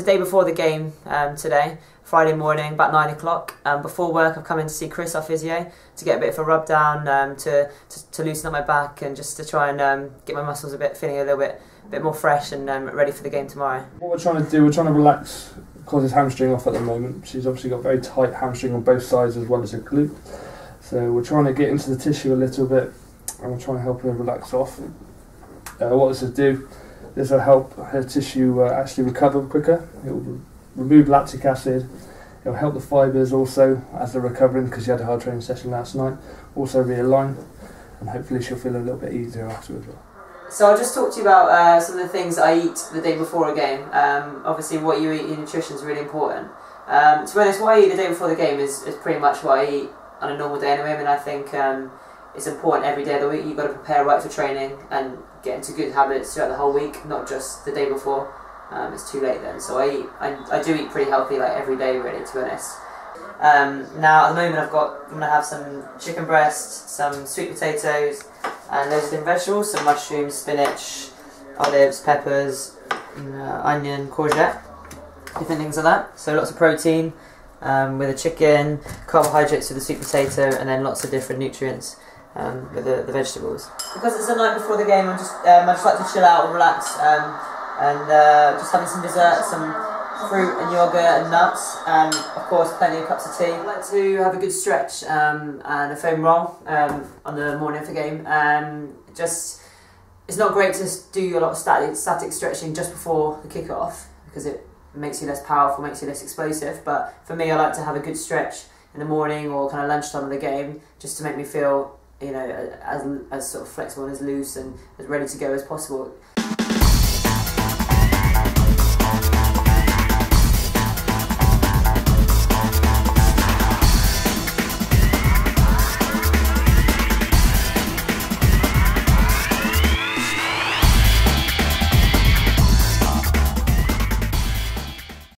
the day before the game um, today, Friday morning, about nine o'clock. Um, before work, I've come in to see Chris, our physio, to get a bit of a rub down, um, to, to, to loosen up my back, and just to try and um, get my muscles a bit feeling a little bit bit more fresh and um, ready for the game tomorrow. What we're trying to do, we're trying to relax his hamstring off at the moment. She's obviously got very tight hamstring on both sides as well as a glute. So we're trying to get into the tissue a little bit, and we're trying to help her relax off. Uh, what this will do, this will help her tissue uh, actually recover quicker. It will re- remove lactic acid. It will help the fibres also as they're recovering because she had a hard training session last night. Also realign, and hopefully she'll feel a little bit easier afterwards. So I'll just talk to you about uh, some of the things I eat the day before a game. Um, obviously, what you eat in nutrition is really important. Um, to be honest, what I eat the day before the game is, is pretty much what I eat on a normal day anyway. I mean, I think um, it's important every day of the week. You've got to prepare right for training and get into good habits throughout the whole week, not just the day before. Um, it's too late then. So I, eat, I I do eat pretty healthy like every day really. To be honest. Um, now at the moment I've got I'm gonna have some chicken breast, some sweet potatoes, and loads of vegetables, some mushrooms, spinach, olives, peppers, uh, onion, courgette, different things like that. So lots of protein um, with the chicken, carbohydrates with the sweet potato, and then lots of different nutrients um, with the, the vegetables. Because it's the night before the game, I'm just um, I just like to chill out and relax, um, and uh, just having some dessert, some fruit and yogurt and nuts, and of course plenty of cups of tea. I like to have a good stretch um, and a foam roll um, on the morning of the game. Um, just it's not great to do a lot of static, static stretching just before the kick-off because it makes you less powerful, makes you less explosive. But for me, I like to have a good stretch in the morning or kind of lunchtime of the game just to make me feel you know as, as sort of flexible and as loose and as ready to go as possible.